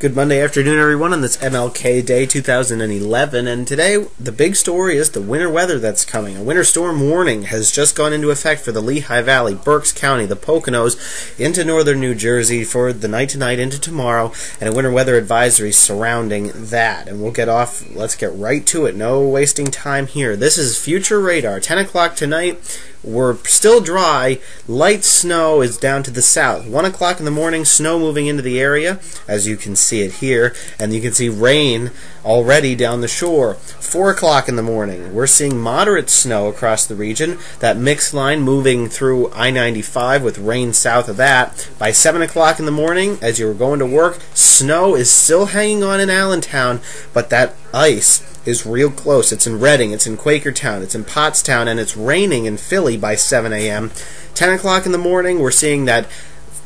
Good Monday afternoon, everyone, on this MLK Day 2011. And today, the big story is the winter weather that's coming. A winter storm warning has just gone into effect for the Lehigh Valley, Berks County, the Poconos, into northern New Jersey for the night tonight into tomorrow, and a winter weather advisory surrounding that. And we'll get off, let's get right to it. No wasting time here. This is Future Radar. 10 o'clock tonight. We're still dry. Light snow is down to the south. 1 o'clock in the morning, snow moving into the area, as you can see it here. And you can see rain already down the shore. 4 o'clock in the morning, we're seeing moderate snow across the region. That mixed line moving through I 95 with rain south of that. By 7 o'clock in the morning, as you were going to work, snow is still hanging on in Allentown, but that ice is real close. It's in Reading, it's in Quakertown, it's in Pottstown, and it's raining in Philly by 7 a.m. 10 o'clock in the morning, we're seeing that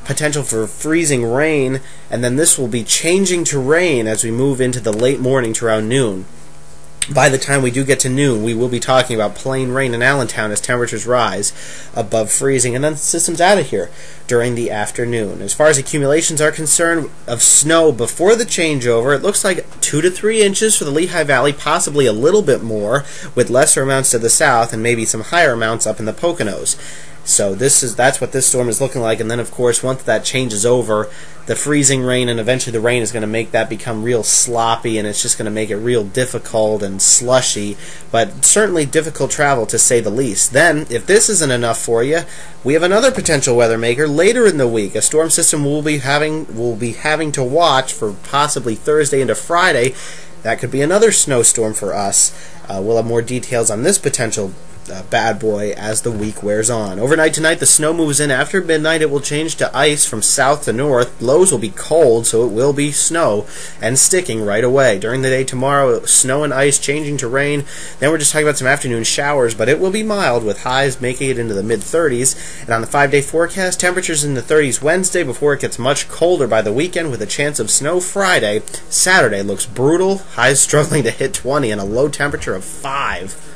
potential for freezing rain, and then this will be changing to rain as we move into the late morning to around noon by the time we do get to noon, we will be talking about plain rain in Allentown as temperatures rise above freezing, and then the system's out of here during the afternoon. As far as accumulations are concerned of snow before the changeover, it looks like two to three inches for the Lehigh Valley, possibly a little bit more, with lesser amounts to the south and maybe some higher amounts up in the Poconos. So this is that's what this storm is looking like, and then of course once that changes over, the freezing rain and eventually the rain is going to make that become real sloppy, and it's just going to make it real difficult and slushy, but certainly difficult travel to say the least. Then, if this isn't enough for you, we have another potential weather maker later in the week. A storm system we'll be having will be having to watch for possibly Thursday into Friday. That could be another snowstorm for us. Uh, we'll have more details on this potential uh, bad boy as the week wears on. Overnight tonight, the snow moves in. After midnight, it will change to ice from south to north. Lows will be cold, so it will be snow and sticking right away. During the day tomorrow, snow and ice changing to rain. Then we're just talking about some afternoon showers, but it will be mild with highs making it into the mid 30s. And on the five day forecast, temperatures in the 30s Wednesday before it gets much colder by the weekend with a chance of snow Friday. Saturday looks brutal, highs struggling to hit 20 and a low temperature of 5.